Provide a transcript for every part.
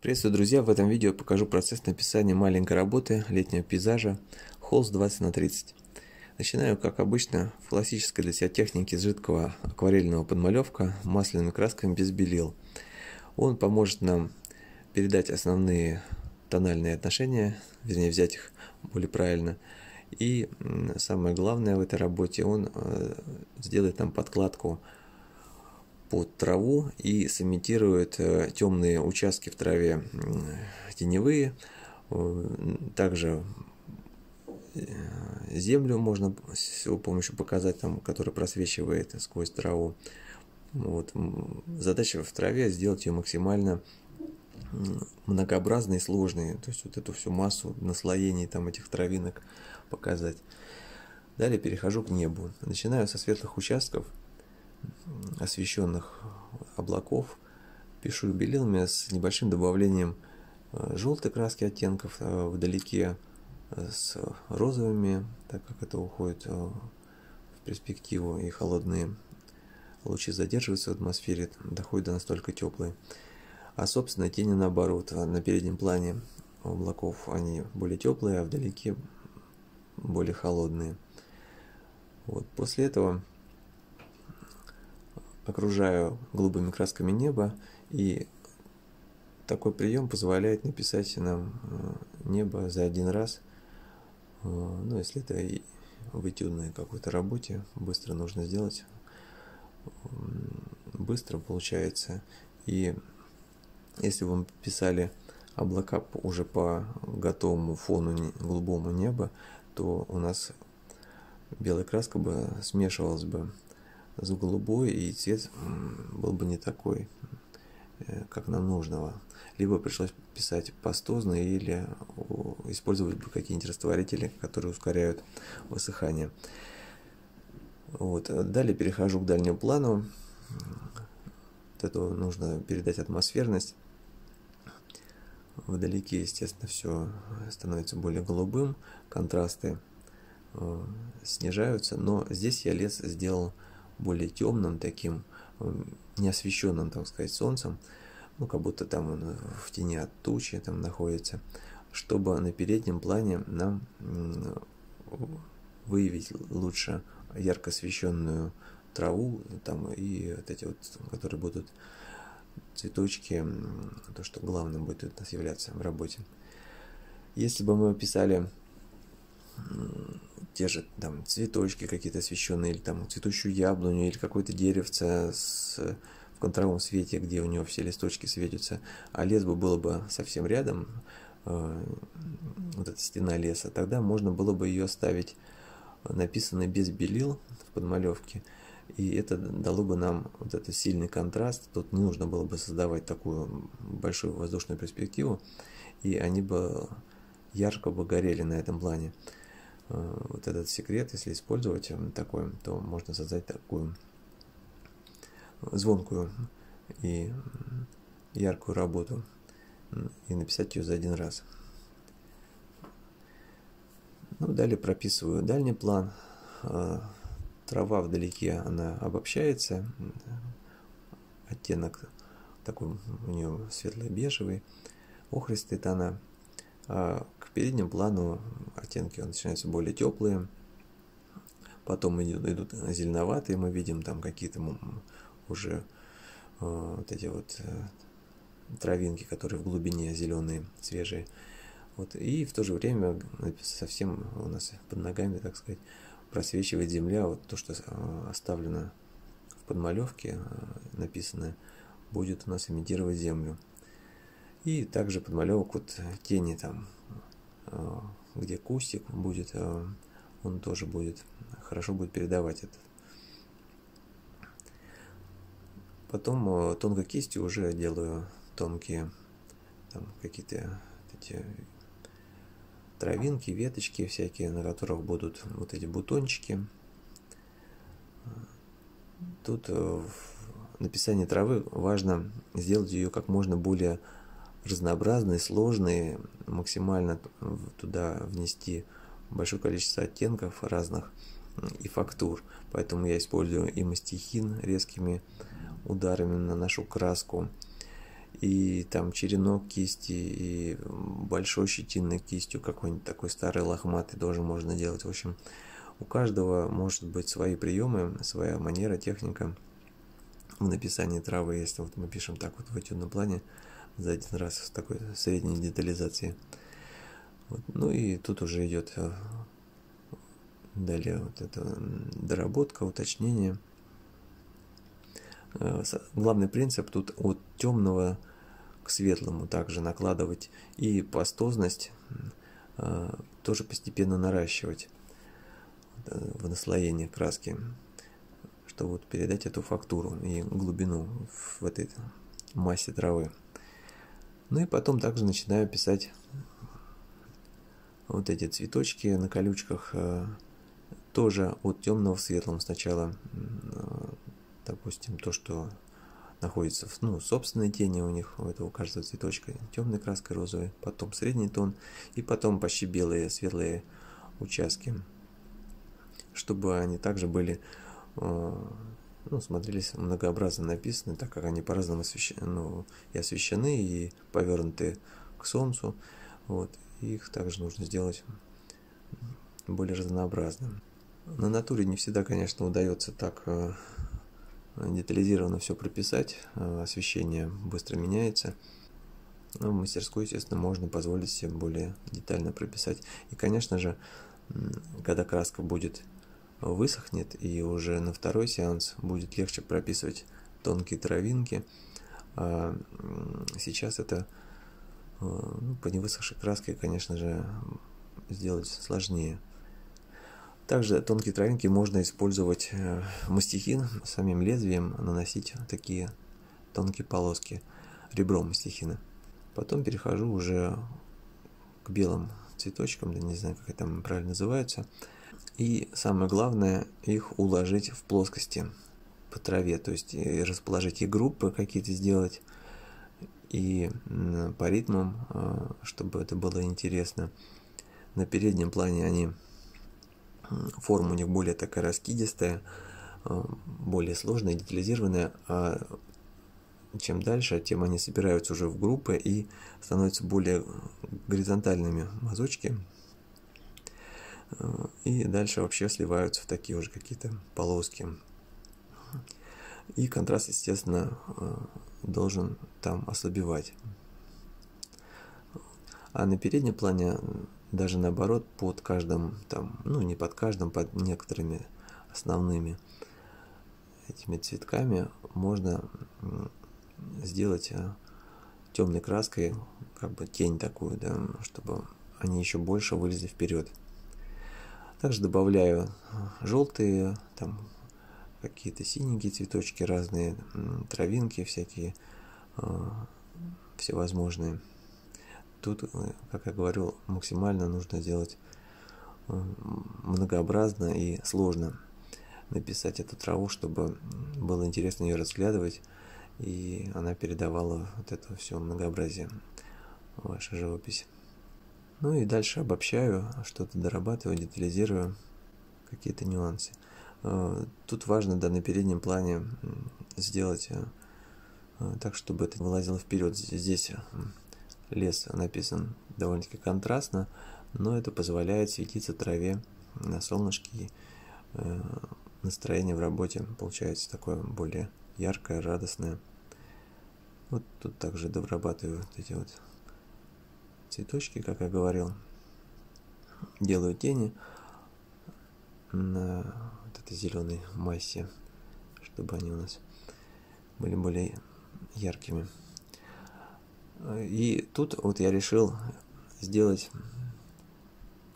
Приветствую, друзья! В этом видео покажу процесс написания маленькой работы летнего пейзажа холст 20 на 30. Начинаю, как обычно, в классической для себя технике с жидкого акварельного подмалевка масляными красками без белил. Он поможет нам передать основные тональные отношения, вернее взять их более правильно. И самое главное в этой работе, он э, сделает нам подкладку под траву и сымитирует э, темные участки в траве теневые. Э, также э, землю можно с его помощью показать, там, которая просвечивает сквозь траву. Вот. Задача в траве сделать ее максимально многообразной и сложной. То есть вот эту всю массу наслоений там этих травинок показать. Далее перехожу к небу. Начинаю со светлых участков – освещенных облаков пишу белилами с небольшим добавлением э, желтой краски оттенков э, вдалеке э, с розовыми, так как это уходит в перспективу и холодные лучи задерживаются в атмосфере, доходят до настолько теплые. А собственно тени наоборот, на переднем плане облаков они более теплые, а вдалеке более холодные. Вот. После этого окружаю голубыми красками небо, и такой прием позволяет написать нам э, небо за один раз. Э, ну, если это в этюдной какой-то работе, быстро нужно сделать, быстро получается. И если вы писали облака уже по готовому фону голубому неба, то у нас белая краска бы смешивалась бы с голубой, и цвет был бы не такой, э, как нам нужного. Либо пришлось писать пастозно или использовать бы какие-нибудь растворители, которые ускоряют высыхание. Вот. Далее перехожу к дальнему плану. Вот это нужно передать атмосферность. Вдалеке, естественно, все становится более голубым, контрасты э, снижаются, но здесь я лес сделал более темным, таким неосвещенным, так сказать, солнцем, ну, как будто там он в тени от тучи там находится, чтобы на переднем плане нам выявить лучше ярко освещенную траву там и вот эти вот, которые будут цветочки, то, что главным будет у нас являться в работе. Если бы мы писали те же там цветочки какие-то освещенные, или там цветущую яблоню, или какое-то деревце с, в контровом свете, где у него все листочки светятся, а лес бы было бы совсем рядом, э, вот эта стена леса, тогда можно было бы ее оставить написанной без белил в подмалевке, и это дало бы нам вот этот сильный контраст. Тут не нужно было бы создавать такую большую воздушную перспективу, и они бы ярко бы горели на этом плане. Э, вот этот секрет, если использовать такой, то можно создать такую звонкую и яркую работу и написать ее за один раз. Ну, далее прописываю дальний план. Э, трава вдалеке, она обобщается. Оттенок такой у нее светло-бежевый, охристые тона. К переднему плану оттенки начинаются более теплые, потом идут, идут зеленоватые, мы видим там какие-то уже э, вот эти вот э, травинки, которые в глубине зеленые, свежие. Вот, и в то же время совсем у нас под ногами, так сказать, просвечивает земля, вот то, что э, оставлено в подмалевке, написанное, будет у нас имитировать землю. И также подмалевок вот тени там, где кустик будет, э, он тоже будет, хорошо будет передавать это. Потом э, тонкой кистью уже делаю тонкие там какие-то эти травинки, веточки всякие, на которых будут вот эти бутончики. Тут в написании травы важно сделать ее как можно более разнообразные, сложные, максимально туда внести большое количество оттенков разных и фактур. Поэтому я использую и мастихин резкими ударами на нашу краску, и там черенок кисти, и большой щетинной кистью какой-нибудь такой старый лохматый тоже можно делать. В общем, у каждого может быть свои приемы, своя манера, техника в написании травы, если вот мы пишем так вот в этюдном плане за один раз с такой средней детализацией. Вот. Ну и тут уже идет э, далее вот эта доработка, уточнение. Э, главный принцип тут от темного к светлому также накладывать и пастозность э, тоже постепенно наращивать в наслоении краски, чтобы вот передать эту фактуру и глубину в этой массе травы. Ну и потом также начинаю писать вот эти цветочки на колючках э, тоже от темного в светлом. Сначала э, допустим то что находится в ну, собственной тени у них, у этого каждого цветочка, темной краской розовой, потом средний тон и потом почти белые, светлые участки, чтобы они также были, э, ну, смотрелись многообразно написаны, так как они по-разному освещены, ну, и освещены, и повернуты к солнцу, вот, их также нужно сделать более разнообразным. На натуре не всегда, конечно, удается так э, детализированно все прописать, э, освещение быстро меняется. Но в мастерской, естественно, можно позволить себе более детально прописать. И, конечно же, когда краска будет высохнет, и уже на второй сеанс будет легче прописывать тонкие травинки. А сейчас это Э, ну, по невысохшей краске, конечно же, сделать сложнее. Также тонкие травинки можно использовать э, мастихин, самим лезвием наносить такие тонкие полоски ребром мастихина. Потом перехожу уже к белым цветочкам, да не знаю, как это правильно называется. И самое главное, их уложить в плоскости по траве, то есть э, расположить и группы какие-то сделать, и по ритмам, а, чтобы это было интересно. На переднем плане они, форма у них более такая раскидистая, а, более сложная, детализированная, а чем дальше, тем они собираются уже в группы и становятся более горизонтальными мазочки. И дальше вообще сливаются в такие уже какие-то полоски. И контраст, естественно, должен там ослабевать. А на переднем плане даже наоборот под каждым там, ну не под каждым, под некоторыми основными этими цветками можно сделать э, темной краской как бы тень такую, да, чтобы они еще больше вылезли вперед. Также добавляю желтые, там какие-то синенькие цветочки разные, травинки всякие, а, всевозможные. Тут, э, как я говорил, максимально нужно сделать э, многообразно и сложно написать эту траву, чтобы было интересно ее разглядывать, и она передавала вот это все многообразие вашей живописи. Ну и дальше обобщаю, что-то дорабатываю, детализирую какие-то нюансы. Э, тут важно, да, на переднем плане сделать э, э, так, чтобы это вылазило вперед. Здесь лес написан довольно-таки контрастно, но это позволяет светиться траве на солнышке. И настроение в работе получается такое более яркое, радостное. Вот тут также дорабатываю вот эти вот цветочки, как я говорил. Делаю тени на этой зеленой массе, чтобы они у нас были более яркими. И тут вот я решил сделать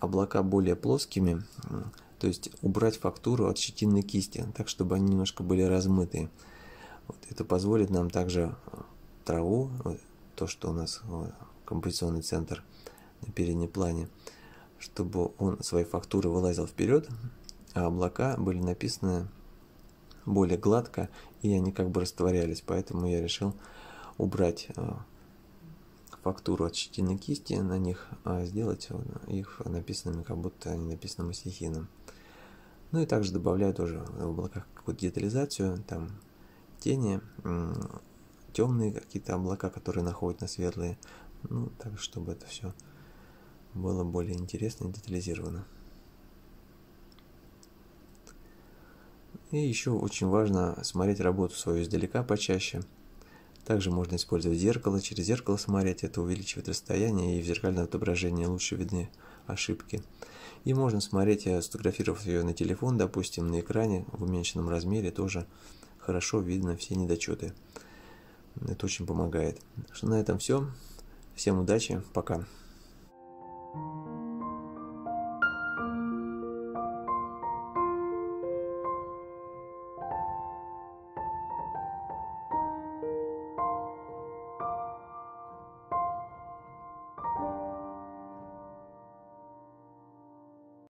облака более плоскими, то есть убрать фактуру от щетинной кисти, так чтобы они немножко были размытые. Вот это позволит нам также траву, то, что у нас композиционный центр на переднем плане, чтобы он своей фактуры вылазил вперед, а облака были написаны более гладко, и они как бы растворялись, поэтому я решил убрать э, фактуру от щетины кисти на них, а сделать их написанными, как будто они написаны мастихином. Ну и также добавляю тоже в облаках какую-то детализацию, там тени, темные какие-то облака, которые находят на светлые. Ну, так, чтобы это все было более интересно и детализировано. И еще очень важно смотреть работу свою издалека почаще. Также можно использовать зеркало, через зеркало смотреть, это увеличивает расстояние и в зеркальном отображении лучше видны ошибки. И можно смотреть, э, сфотографировав ее на телефон, допустим, на экране в уменьшенном размере, тоже хорошо видно все недочеты. Это очень помогает. На этом все. Всем удачи, пока.